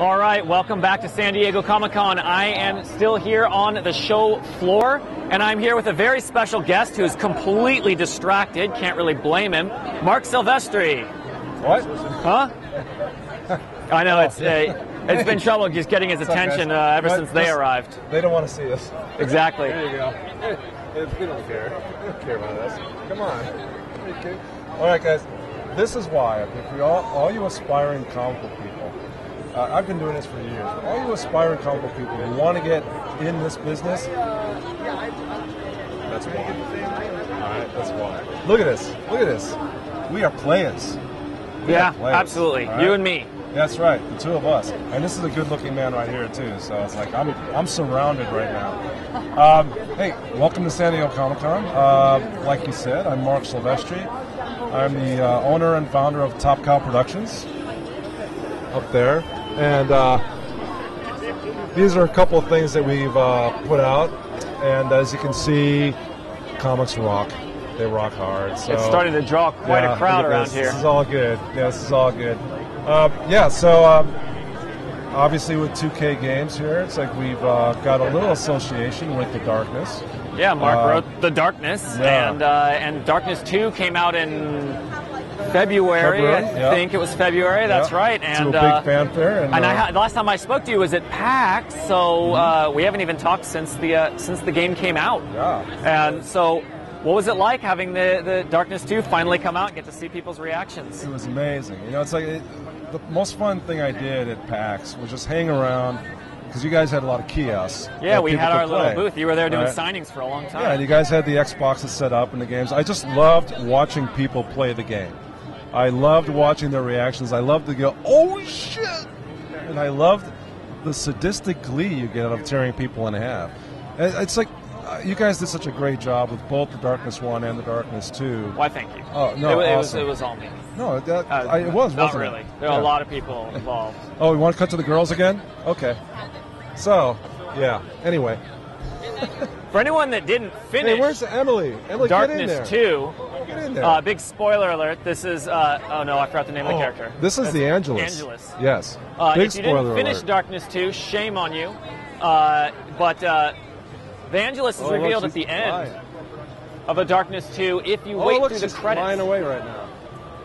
All right, welcome back to San Diego Comic Con. I am still here on the show floor, and I'm here with a very special guest who's completely distracted. Can't really blame him. Marc Silvestri. What? Huh? I know it's uh, it's been trouble just getting his attention uh, ever What? since they Just- arrived. They don't want to see us. Exactly. There you go. They don't care. They don't care about us. Come on. All right, guys. This is why, if we all, all you aspiring comic book people, uh, I've been doing this for years. but All you aspiring comic book people who want to get in this business, that's why. All right, that's why. Look at this. Look at this. We are players. We Yeah, are players, absolutely. all You and me. That's right, the two of us. And this is a good-looking man right here too. So it's like I'm I'm surrounded right now. Um, hey, welcome to San Diego Comic Con. Uh, like you said, I'm Marc Silvestri. I'm the uh, owner and founder of Top Cow Productions up there, and uh, these are a couple of things that we've uh, put out. And as you can see, comics rock. They rock hard. So It's starting to draw quite yeah, a crowd around this. here. This is all good. Yeah, this is all good. Um, yeah, so um, obviously with 2K games here, it's like we've uh, got a little association with the darkness. Yeah, Marc Uh, wrote The Darkness, yeah. and uh, and Darkness Two came out in February. February, I yeah. think it was February. That's Yeah, right. And a big uh, fanfare. And, And I uh, ha- the last time I spoke to you was at PAX, so uh, we haven't even talked since the uh, since the game came out. yeah. And so, what was it like having the, the Darkness 2 finally come out and get to see people's reactions? It was amazing. You know, it's like it, the most fun thing I did at PAX was just hang around because you guys had a lot of kiosks. Yeah, we had our could little booth. You were there doing Right. signings for a long time. Yeah, and you guys had the Xboxes set up and the games. I just loved watching people play the game. I loved watching their reactions. I loved to go, oh shit! And I loved the sadistic glee you get out of tearing people in half. It's like uh, you guys did such a great job with both the Darkness 1 and the Darkness 2. Why, thank you. Oh, no, it, it was awesome. it was all me. No, that, Uh, I, it was, not wasn't it? really. There are Yeah. a lot of people involved. Oh, we want to cut to the girls again? Okay. So, yeah. Anyway. For anyone that didn't finish Hey, where's Emily? Emily, get in there. Darkness 2, Get in there. uh, big spoiler alert. This is uh, oh no, I forgot the name of the Oh, character. This is the Angelus. Angelus. Yes. Uh, Big if you spoiler didn't finish alert. Darkness 2, shame on you. Uh, but uh, the Angelus is Oh, look, revealed at she's the end flying. of a Darkness 2 if you Oh, wait look, through the credits. flying away right now.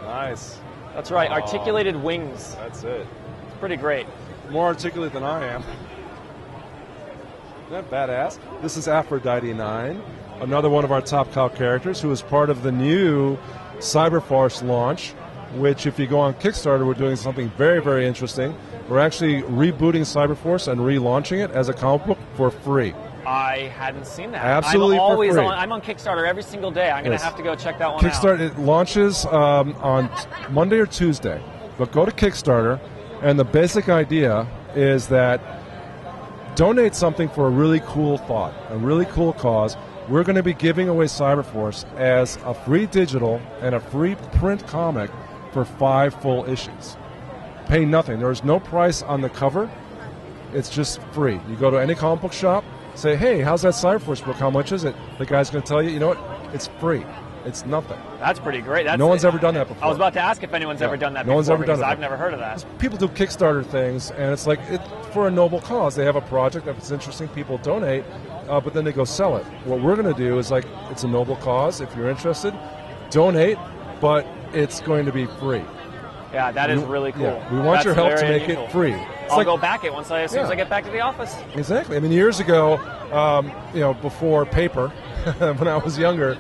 Nice. That's right, articulated wings. That's it. It's pretty great. More articulate than I am. Isn't that badass? This is Aphrodite 9, another one of our top cow characters who is part of the new Cyberforce launch, which, if you go on Kickstarter, we're doing something very, very interesting. We're actually rebooting Cyberforce and relaunching it as a comic book for free. I hadn't seen that. Absolutely I'm for always free. on. I'm on Kickstarter every single day. I'm going to Yes. have to go check that one Kickstarter out. it launches um, on Monday or Tuesday, but go to Kickstarter, and the basic idea is that donate something for a really cool thought, a really cool cause. We're going to be giving away Cyberforce as a free digital and a free print comic for five full issues. Pay nothing. There is no price on the cover. It's just free. You go to any comic book shop, say, "Hey, how's that Cyberforce book? How much is it?" The guy's going to tell you, "You know what? It's free. It's nothing." That's pretty great. That's, No one's ever done that before. I was about to ask if anyone's Yeah. ever done that No before. one's ever done it I've never heard of that. people do Kickstarter things, and it's like it, for a noble cause. They have a project if it's interesting, people donate, uh, but then they go sell it. What we're going to do is like it's a noble cause. If you're interested, donate, but it's going to be free. Yeah, that is really cool. yeah, we want That's your help to make unusual. it free. It's I'll like- go back it once I, as soon as I get back to the office. Exactly. I mean, years ago, um, you know, before paper, when I was younger,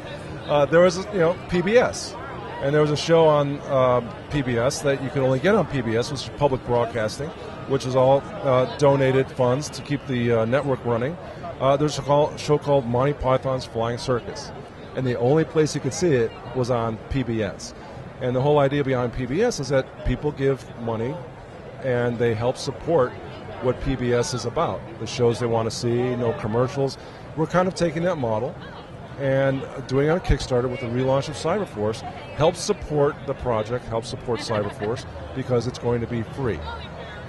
uh, there was, you know, PBS. And there was a show on uh, PBS that you could only get on PBS, which is public broadcasting, which is all uh, donated funds to keep the uh, network running. Uh, there's a call, show called Monty Python's Flying Circus. And the only place you could see it was on PBS. And the whole idea behind PBS is that people give money and they help support what PBS is about. The shows they want to see, no commercials. We're kind of taking that model and doing on Kickstarter with the relaunch of Cyberforce helps support the project, helps support Cyberforce because it's going to be free.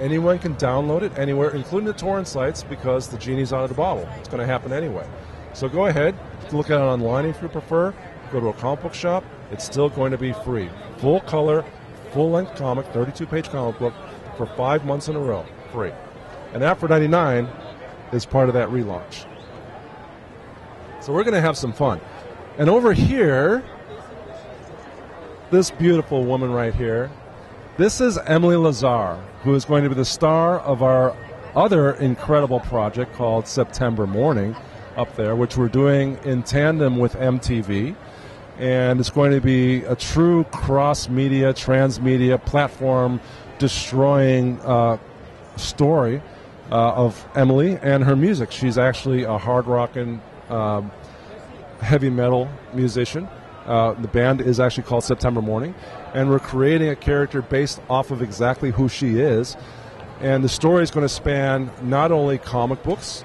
Anyone can download it anywhere, including the torrent sites, because the genie's out of the bottle. It's going to happen anyway. So go ahead, look at it online if you prefer. Go to a comic book shop. It's still going to be free. Full color, full length comic, 32 page comic book for five months in a row. free. And that for 99 is part of that relaunch. So we're going to have some fun. And over here, this beautiful woman right here, this is Emily Lazar, who is going to be the star of our other incredible project called September Mourning up there, which we're doing in tandem with MTV. And it's going to be a true cross media, transmedia platform destroying uh, story uh, of Emily and her music. She's actually a hard rocking, um, heavy metal musician. Uh, the band is actually called September Mourning, and we're creating a character based off of exactly who she is. And the story is going to span not only comic books,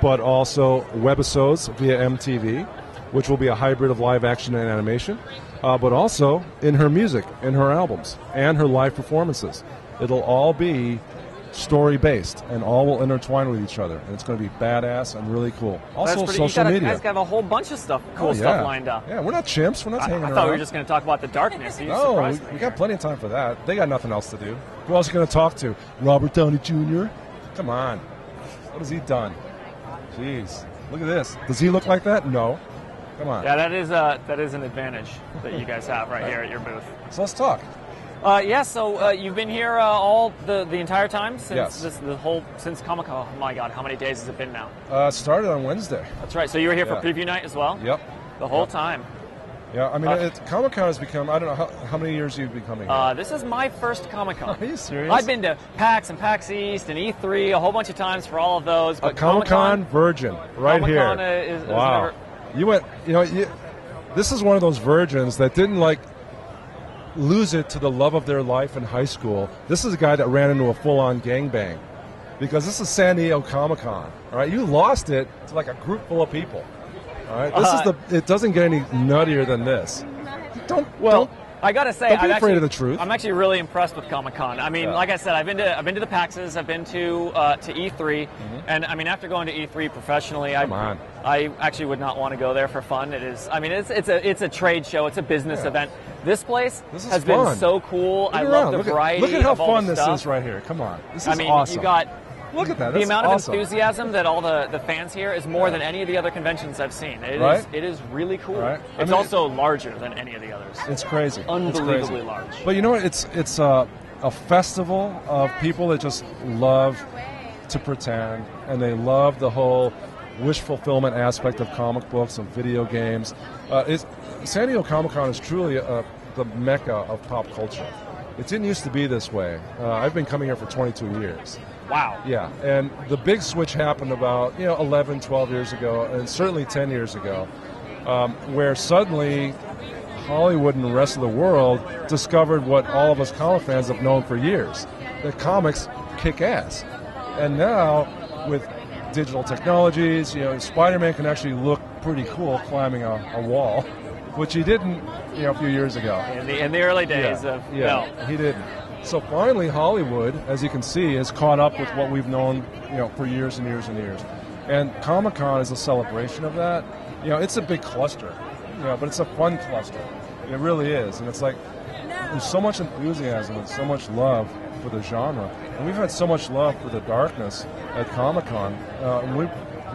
but also webisodes via MTV, which will be a hybrid of live action and animation, uh, but also in her music, in her albums, and her live performances. It'll all be story based, and all will intertwine with each other, and it's going to be badass and really cool. Also, That's pretty, social you gotta, media. guys have a whole bunch of stuff, cool Oh, yeah. stuff lined up. Yeah, we're not chimps. We're not I, hanging I around. thought we were just going to talk about the darkness. You No, we, we got plenty of time for that. They got nothing else to do. Who else are you going to talk to? Robert Downey Jr. Come on, what has he done? Jeez, look at this. Does he look like that? No. Come on. Yeah, that is a that is an advantage that you guys have right here at your booth. So let's talk. Uh, yeah, so uh, you've been here uh, all the, the entire time since Yes. this the whole since Comic Con. Oh my God, how many days has it been now? Uh, started on Wednesday. That's right. So you were here Yeah. for preview night as well. Yep. The whole Yep. time. Yeah, I mean, Uh, Comic Con has become. I don't know how, how many years you've been coming. here? Uh, this is my first Comic Con. Are you serious? I've been to PAX and PAX East and E3 a whole bunch of times for all of those. a But Comic Con virgin, right Comic-Con, here. is- is wow. never- You went. You know. You, this is one of those virgins that didn't like lose it to the love of their life in high school. This is a guy that ran into a full-on gangbang because this is San Diego Comic Con. All right, you lost it to like a group full of people. All right, this Uh, is the. It doesn't get any nuttier than this. Don't. Well, don't I gotta say, don't be I'm afraid actually, of the truth. I'm actually really impressed with Comic Con. I mean, Yeah. like I said, I've been to I've been to the PAXs, I've been to uh, to E3, Mm-hmm. and I mean, after going to E3 professionally, I Come on. I actually would not want to go there for fun. It is, I mean, it's it's a it's a trade show, it's a business Yeah. event. This place This has fun. been so cool. Look I around. love the look variety. At, look at how fun this stuff. is right here. Come on, this is I mean, awesome. you got Look at that. the That's amount of awesome. enthusiasm that all the, the fans here is more than any of the other conventions I've seen. It is Right? it is really cool. Right. I It's mean, also larger than any of the others. It's crazy. It's Unbelievably crazy. large. But you know what? It's it's a, a festival of people that just love to pretend, and they love the whole wish fulfillment aspect of comic books and video games. Uh, it's, San Diego Comic Con is truly a, the mecca of pop culture. It didn't used to be this way. Uh, I've been coming here for 22 years. Wow. Yeah, and the big switch happened about you know 11, 12 years ago, and certainly 10 years ago, um, where suddenly Hollywood and the rest of the world discovered what all of us comic fans have known for years: that comics kick ass. And now, with digital technologies, you know, Spider-Man can actually look pretty cool climbing a, a wall, which he didn't, you know, a few years ago. In the in the early days Yeah, of yeah, no. he didn't. So finally, Hollywood, as you can see, has caught up with what we've known, you know, for years and years and years. And Comic Con is a celebration of that. You know, it's a big cluster, you know, but it's a fun cluster. It really is, and it's like there's so much enthusiasm and so much love for the genre, and we've had so much love for the darkness at Comic Con. Uh, when we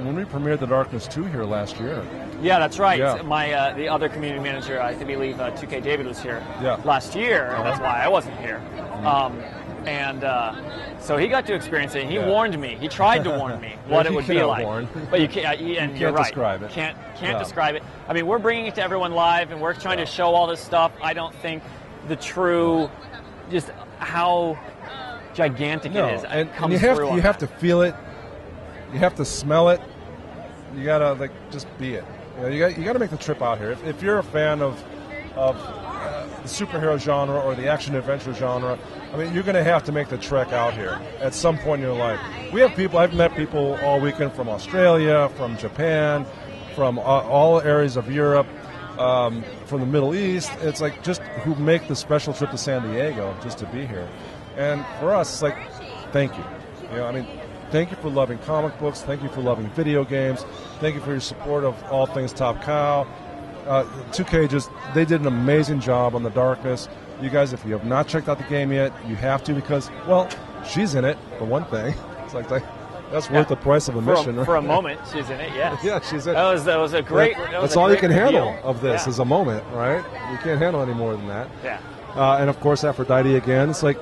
when we premiered the Darkness Two here last year, Yeah, that's right. Yeah. My uh, the other community manager, I believe uh, 2K David was here Yeah. last year. That's Uh-huh. why I wasn't here. Um, and uh, so he got to experience it. He Yeah. warned me. He tried to warn me what it would be like. warn. But you can't. uh, you- And You can't right. describe it. Can't can't describe it. I mean, we're bringing it to everyone live, and we're trying to show all this stuff. I don't think the true, just how gigantic No, it is. and, and comes you have to, you have to feel it. You have to smell it. You gotta like just be it. You, know, you got you got to make the trip out here. If, if you're a fan of of uh, the superhero genre or the action adventure genre, I mean, you're going to have to make the trek out here at some point in your life. We have people. I've met people all weekend from Australia, from Japan, from uh, all areas of Europe. Um, from the Middle East, it's like just who make the special trip to San Diego just to be here. And for us, it's like, thank you. You know, I mean, thank you for loving comic books. Thank you for loving video games. Thank you for your support of all things Top Cow. Uh, 2K just, they did an amazing job on The Darkness. You guys, if you have not checked out the game yet, you have to because, well, she's in it for one thing. It's like, like that's worth the price of For admission. a, for a moment, she's in it. Yes. yeah, she's in. That was that was a great. That- that that's all you can handle of this Yeah. is a moment, right? You can't handle any more than that. yeah. uh, and of course Aphrodite again. It's like,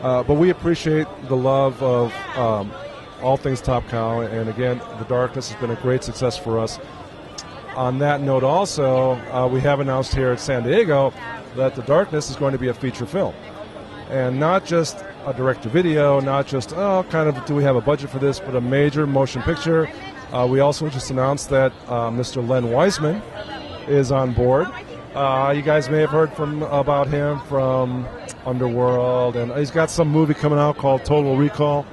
uh, but we appreciate the love of um, all things Top Cow, and again, the Darkness has been a great success for us. On that note, also, uh, we have announced here at San Diego that the Darkness is going to be a feature film, and not just a direct-to-video, not just oh, kind of do we have a budget for this, but a major motion picture. Uh, we also just announced that uh, Mr. Len Wiseman is on board. Uh, you guys may have heard from about him from Underworld, and he's got some movie coming out called Total Recall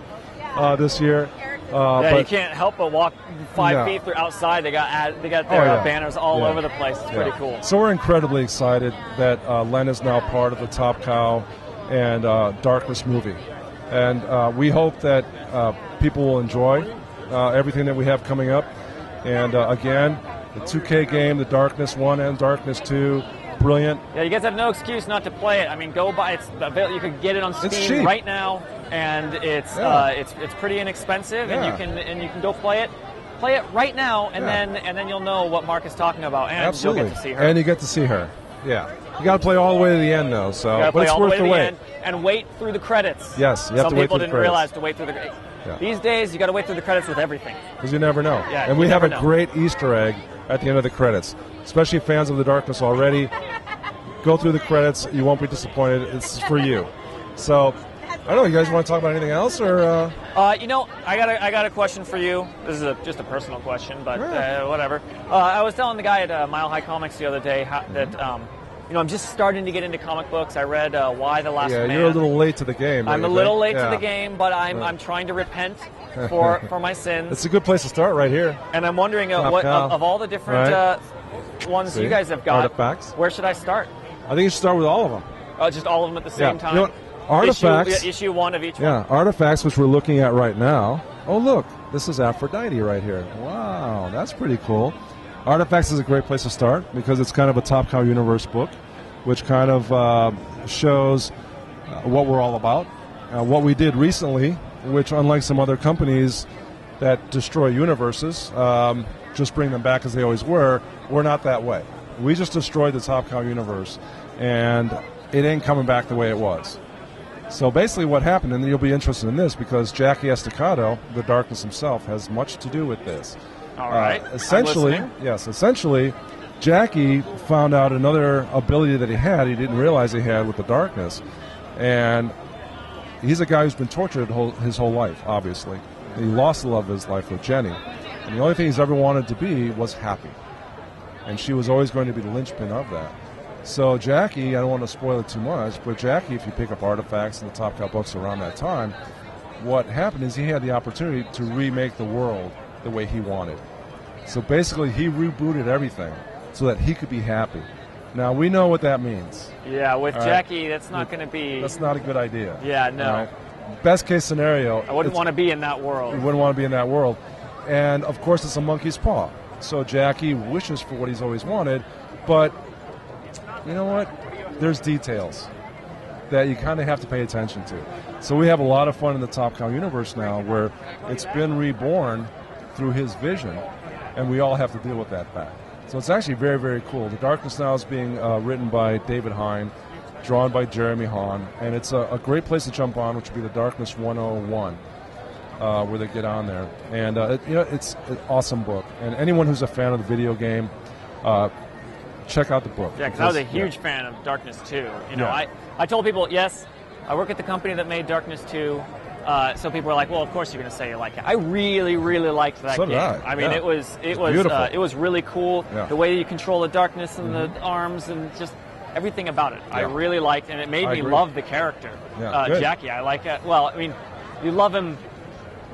uh, this year. Uh, Yeah, but you can't help but walk five feet through outside. They got ad, they got Oh, their yeah. uh, banners all Yeah. over the place. It's pretty cool. So we're incredibly excited that uh, Len is now part of the Top Cow and uh, Darkness movie, and uh, we hope that uh, people will enjoy uh, everything that we have coming up. And uh, again, the 2K game, the Darkness One and Darkness Two, brilliant. Yeah, you guys have no excuse not to play it. I mean, go buy it. You can get it on Steam right now, and it's Yeah. uh, it's it's pretty inexpensive, and you can and you can go play it. Play it right now, and Yeah. then and then you'll know what Marc is talking about, and Absolutely. you'll get to see her. And you get to see her. Yeah. You got to play all the way to the end, though. So, but play it's all the worth way to the the wait. end and wait through the credits. Yes, you have Some to wait people through didn't credits. realize to wait through the. Yeah. These days, you got to wait through the credits with everything. because you never know. Yeah, and we have a know. great Easter egg at the end of the credits. Especially fans of the Darkness already. Go through the credits. You won't be disappointed. It's for you. So, I don't know. You guys want to talk about anything else, or uh, Uh, you know, I got a, I got a question for you. This is a, just a personal question, but Yeah. uh, whatever. Uh, I was telling the guy at uh, Mile High Comics the other day how, that um, you know I'm just starting to get into comic books. I read uh, Y the Last yeah, Man. you're a little late to the game. I'm a little think? late to the game, but I'm Yeah. I'm trying to repent for for my sins, It's a good place to start right here. and I'm wondering uh, what of, of all the different Right. uh, ones See? you guys have got. Artifacts. Where should I start? I think you should start with all of them. Uh, just all of them at the same Yeah. time. You know? Artifacts- Issue, issue one of each one. Yeah, artifacts which we're looking at right now. Oh, look, this is Aphrodite right here. Wow, that's pretty cool. Artifacts is a great place to start because it's kind of a Top Cow universe book, which kind of uh, shows uh, what we're all about. Uh, what we did recently, which unlike some other companies that destroy universes, um, just bring them back as they always were, we're not that way. We just destroyed the Top Cow universe, and it ain't coming back the way it was. So basically, what happened, and you'll be interested in this because Jackie Estacado, the Darkness himself, has much to do with this. All right. Uh, essentially, yes, essentially, Jackie found out another ability that he had. He didn't realize he had with the Darkness, and he's a guy who's been tortured whole, his whole life. Obviously, he lost the love of his life with Jenny, and the only thing he's ever wanted to be was happy, and she was always going to be the linchpin of that. So Jackie, I don't want to spoil it too much, but Jackie, if you pick up artifacts in the Top Cow books around that time, what happened is he had the opportunity to remake the world the way he wanted. So basically, he rebooted everything so that he could be happy. Now we know what that means. Yeah, with All right. Jackie, that's not going to be. That's not a good idea. Yeah, no. Right? Best case scenario, I wouldn't want to be in that world. you wouldn't want to be in that world. And of course, it's a monkey's paw. So Jackie wishes for what he's always wanted, but you know what? There's details that you kind of have to pay attention to. So we have a lot of fun in the Top Cow universe now, where it's been reborn through his vision, and we all have to deal with that fact. So it's actually very, very cool. The Darkness Now is being uh, written by David Hine, drawn by Jeremy Haun, and it's a, a great place to jump on, which would be the Darkness 101 uh, where they get on there. And uh, it, you know, it's an awesome book. And anyone who's a fan of the video game, uh, check out the book. Yeah, because I was a yeah. huge fan of Darkness 2. You know, Yeah. I, I told people, yes, I work at the company that made Darkness 2. Uh, so people were like, "Well, of course you're going to say you like it." I really, really liked that So did game. I, mean, yeah. it was it It's was uh, it was really cool. Yeah. Mm-hmm. The way you control the darkness and the arms and just everything about it. I really liked, and it made I me agree. love the character, Yeah, uh. Jackie. I like it. Well, I mean, you love him.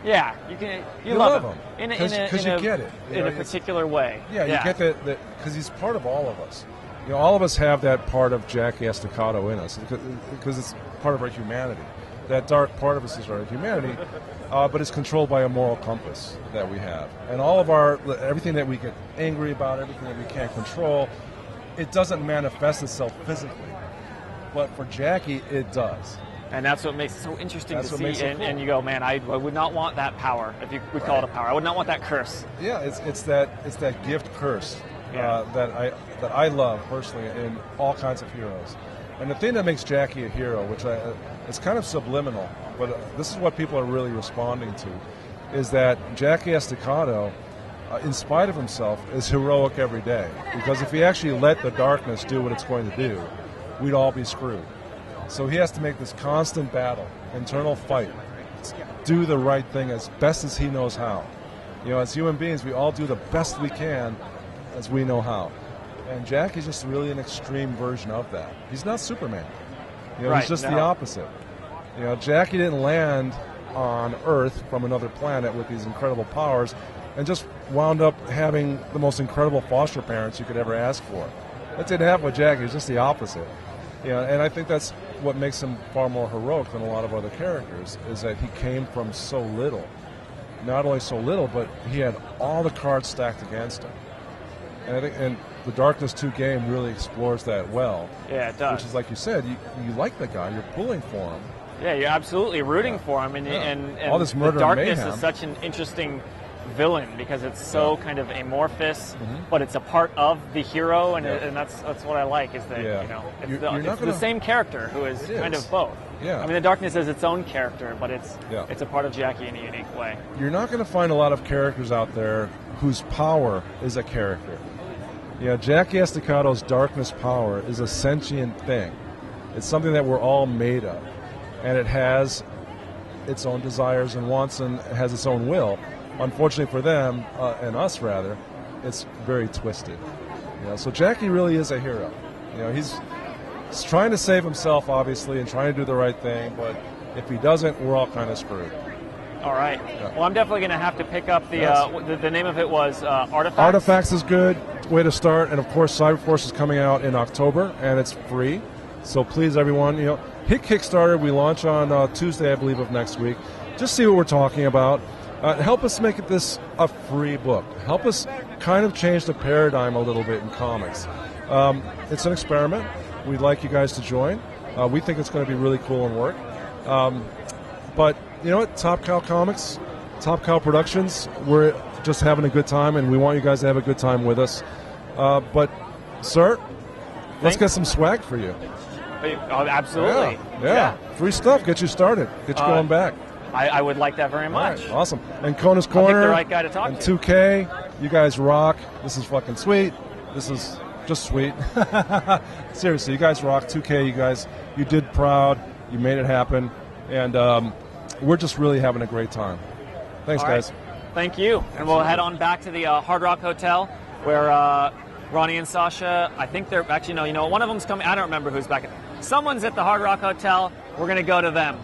Yeah, you can. You, You love, love him, him. in a, 'Cause- in a, 'cause in you a- get it. You in know, a particular way. Yeah, you get that because he's part of all of us. You know, all of us have that part of Jackie Estacado in us because it's part of our humanity. That dark part of us is our humanity, uh, but it's controlled by a moral compass that we have, and all of our everything that we get angry about, everything that we can't control, it doesn't manifest itself physically, but for Jackie, it does. And that's what makes it so interesting That's to see. And, cool. and you go, man, I, I would not want that power, if you would call it a power. I would not want that curse. Yeah, it's, it's that it's that gift curse Yeah. uh, that I that I love personally in all kinds of heroes. And the thing that makes Jackie a hero, which I, it's kind of subliminal, but uh, this is what people are really responding to, is that Jackie Estacado, uh, in spite of himself, is heroic every day. Because if he actually let the darkness do what it's going to do, we'd all be screwed. So he has to make this constant battle, internal fight, do the right thing as best as he knows how. You know, as human beings, we all do the best we can as we know how. And Jack is just really an extreme version of that. He's not Superman. You know, Right, he's just no. the opposite. You know, Jackie didn't land on Earth from another planet with these incredible powers and just wound up having the most incredible foster parents you could ever ask for. That didn't happen with Jackie, it's just the opposite. You know, and I think that's what makes him far more heroic than a lot of other characters, is that he came from so little. Not only so little, but he had all the cards stacked against him. And I think and the Darkness 2 game really explores that well. Yeah, it does. Which is like you said, you, you like the guy, you're pulling for him. Yeah, you're absolutely rooting Yeah. for him, and, Yeah. and, and All this murder the darkness mayhem. is such an interesting villain because it's so. Mm-hmm. kind of amorphous, but it's a part of the hero, and, Yeah. and that's that's what I like is that Yeah. you know it's, You're- the, you're it's gonna- same character who is It kind of both. Yeah. I mean, the darkness is its own character, but it's Yeah. it's a part of Jackie in a unique way. You're not going to find a lot of characters out there whose power is a character. Yeah, Jackie Estacado's darkness power is a sentient thing. It's something that we're all made of. And it has its own desires and wants and has its own will. Unfortunately for them, uh, and us rather, it's very twisted. You know, so Jackie really is a hero. You know, he's, he's trying to save himself, obviously, and trying to do the right thing, but if he doesn't, we're all kind of screwed. All right. Well, I'm definitely going to have to pick up the, Yes. uh, the the name of it was uh, Artifacts. Artifacts is good way to start, and of course, Cyberforce is coming out in October, and it's free. So please, everyone, you know, hit Kickstarter. We launch on uh, Tuesday, I believe, of next week. Just see what we're talking about. Uh, help us make this a free book. Help us kind of change the paradigm a little bit in comics. Um, it's an experiment. We'd like you guys to join. Uh, we think it's going to be really cool and work. Um, but you know what? Top Cow Comics, Top Cow Productions, we're just having a good time, and we want you guys to have a good time with us. Uh, but, sir, let's get some swag for you. Oh, absolutely. Yeah, yeah. Free stuff. Get you started. Get you Uh, going back. I, I would like that very much. right, awesome. And Kona's the Corner. right guy to talk and to. 2K. You guys rock. This is fucking sweet. This is just sweet. Seriously, you guys rock. 2K, you guys, you did proud. You made it happen. And um, we're just really having a great time. Thanks, right. guys. Thank you. And we'll head on back to the uh, Hard Rock Hotel where uh, Ronnie and Sasha, I think they're actually, no, you know, one of them's coming. I don't remember who's back. Someone's at the Hard Rock Hotel. We're going to go to them.